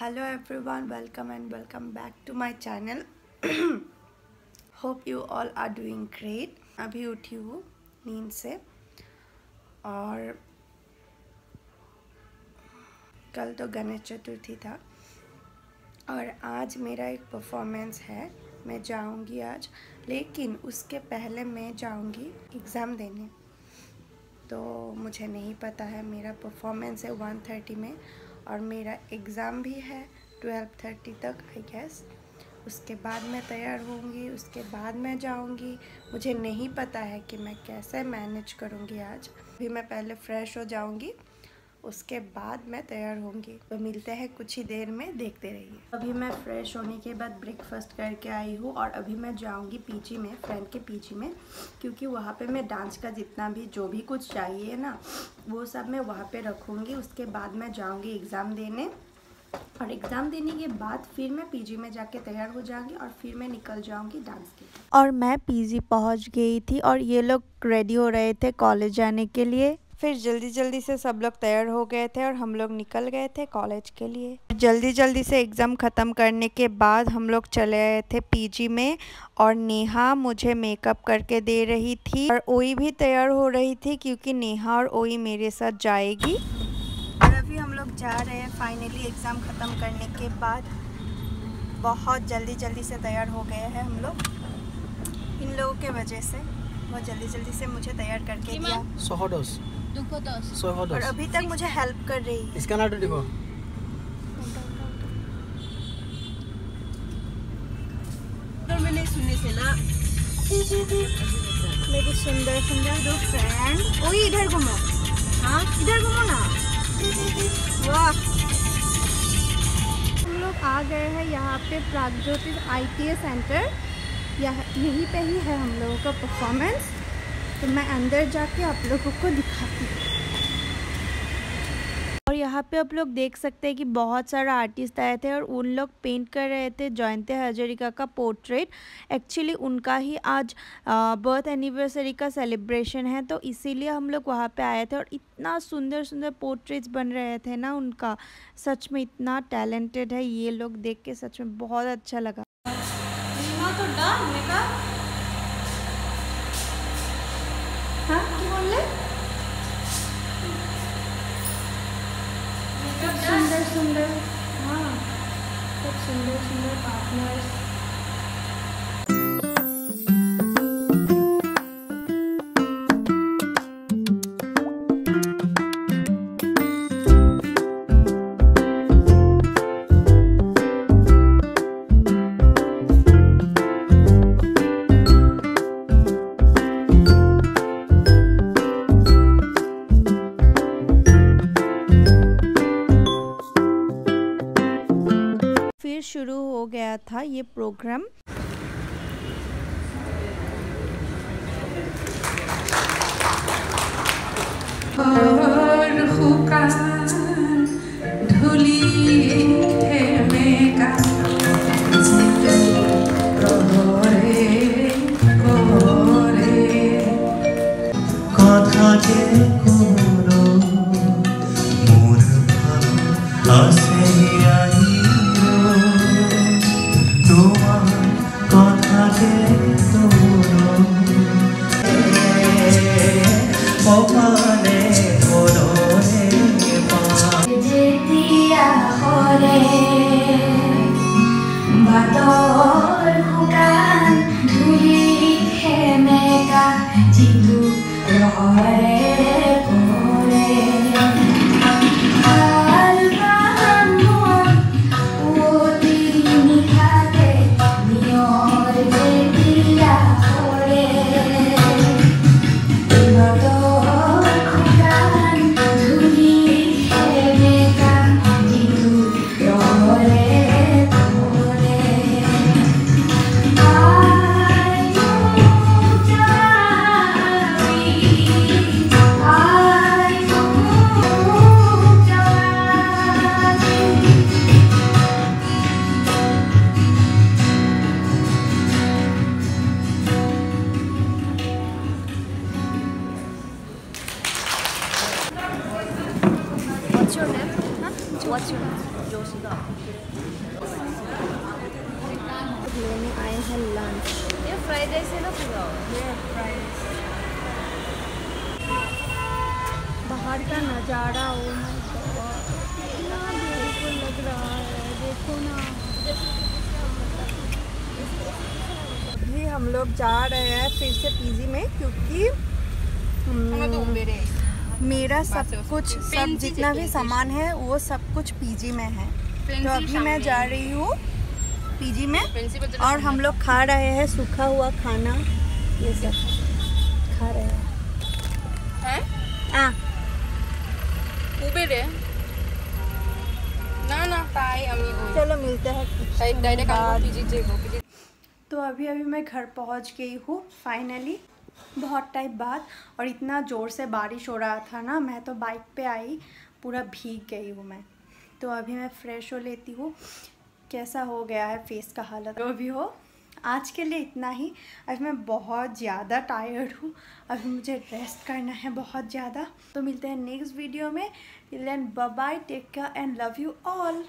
hello everyone, welcome and welcome back to my channel. Hope you all are doing great. अभी उठी हूँ नींद से और कल तो गणेश चतुर्थी था और आज मेरा एक परफॉर्मेंस है। मैं जाऊँगी आज, लेकिन उसके पहले मैं जाऊँगी एग्ज़ाम देने। तो मुझे नहीं पता है, मेरा परफॉर्मेंस है वन थर्टी में और मेरा एग्ज़ाम भी है ट्वेल्व थर्टी तक आई गैस उसके बाद मैं तैयार होंगी, उसके बाद मैं जाऊँगी। मुझे नहीं पता है कि मैं कैसे मैनेज करूँगी आज। अभी मैं पहले फ़्रेश हो जाऊँगी। उसके बाद मैं तैयार होंगी। तो मिलते हैं कुछ ही देर में, देखते रहिए। अभी मैं फ्रेश होने के बाद ब्रेकफास्ट करके आई हूँ और अभी मैं जाऊँगी पीजी में फ्रेंड के पीजी में, क्योंकि वहाँ पे मैं डांस का जितना भी, जो भी कुछ चाहिए ना, वो सब मैं वहाँ पे रखूँगी। उसके बाद मैं जाऊँगी एग्ज़ाम देने। और एग्ज़ाम देने के बाद फिर मैं पीजी में जाके तैयार हो जाऊँगी और फिर मैं निकल जाऊँगी डांस के और मैं पीजी पहुँच गई थी और ये लोग रेडी हो रहे थे कॉलेज जाने के लिए। फिर जल्दी जल्दी से सब लोग तैयार हो गए थे और हम लोग निकल गए थे कॉलेज के लिए। जल्दी जल्दी से एग्ज़ाम ख़त्म करने के बाद हम लोग चले आए थे पीजी में और नेहा मुझे मेकअप करके दे रही थी और ओई भी तैयार हो रही थी क्योंकि नेहा और ओई मेरे साथ जाएगी। और अभी हम लोग जा रहे हैं फाइनली एग्ज़ाम ख़त्म करने के बाद। बहुत जल्दी जल्दी से तैयार हो गए हैं हम लोग। इन लोगों के वजह से बहुत जल्दी जल्दी से मुझे तैयार करके दिया। और अभी तक मुझे हेल्प कर रही है। इसका नाटो तो देखो। मेरी सुंदर सुंदर दो फ्रेंड वही इधर घूमो। हाँ इधर घूमो ना। वाह। हम लोग आ गए हैं यहाँ पे Pragjyotish I T A centre यह यहीं पे ही है हम लोगों का परफॉर्मेंस तो मैं अंदर जाके आप लोगों को दिखाती हूँ। और यहाँ पे आप लोग देख सकते हैं कि बहुत सारा आर्टिस्ट आए थे और उन लोग पेंट कर रहे थे जयंती हजरिका का पोर्ट्रेट एक्चुअली उनका ही आज बर्थ एनिवर्सरी का सेलिब्रेशन है तो इसीलिए हम लोग वहाँ पे आए थे और इतना सुंदर सुंदर पोर्ट्रेट्स बन रहे थे ना उनका। सच में इतना टैलेंटेड है ये लोग देख के सच में बहुत अच्छा लगा। तो डन मेकअप हाँ क्या बोल रहे सुंदर सुंदर हाँ गया था ये प्रोग्राम और हुकान लेने आए हैं लंच ये फ्राइड राइस है ना पूरा बाहर का नज़ारा ओ माय गॉड कितना ब्यूटीफुल लग रहा है देखो ना। अभी हम लोग जा रहे हैं फिर से पीजी में क्योंकि मेरा सब कुछ सब जितना भी सामान है वो सब कुछ पीजी में है। तो अभी मैं जा रही हूँ पीजी में और हम लोग खा रहे हैं सूखा हुआ खाना। ये सब खा रहे हैं। हाँ। ना ना चलो मिलते हैं तो अभी अभी मैं घर पहुँच गई हूँ फाइनली बहुत टाइम बाद और इतना ज़ोर से बारिश हो रहा था ना, मैं तो बाइक पे आई, पूरा भीग गई हूँ मैं। तो अभी मैं फ़्रेश हो लेती हूँ। कैसा हो गया है फेस का हालत? जो भी हो, आज के लिए इतना ही। आज मैं बहुत ज़्यादा टायर्ड हूँ। अभी मुझे रेस्ट करना है बहुत ज़्यादा। तो मिलते हैं नेक्स्ट वीडियो में। Bye take care and love you all